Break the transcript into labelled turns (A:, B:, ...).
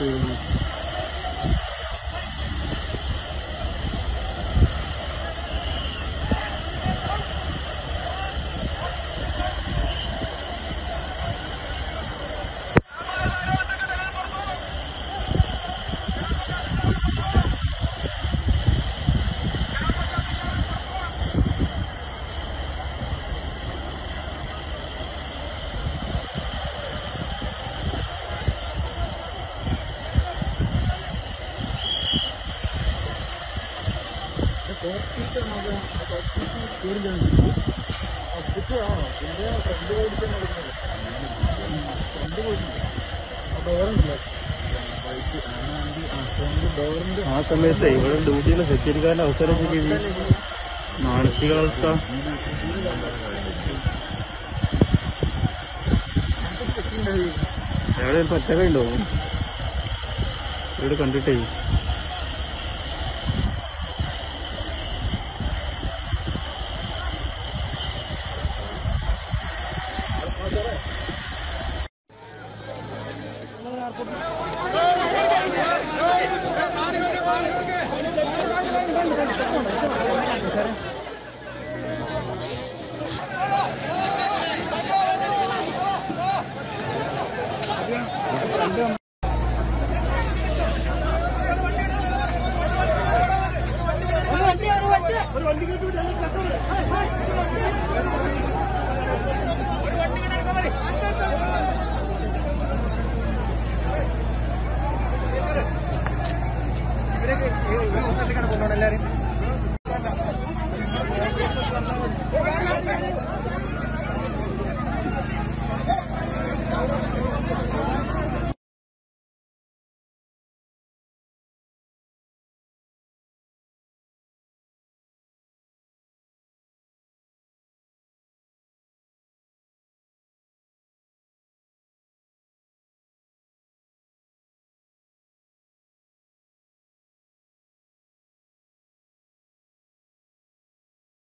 A: 네. Bag ആ സമയത്ത് ഇവിടെ ഡ്യൂട്ടിയിൽ സെക്യൂരിറ്റിക്കാരന്റെ അവസരം മാനസികാവസ്ഥ എവിടെ ഒരു പച്ചക്ക ഉണ്ടോ ഇവിടെ കണ്ടിട്ടേ.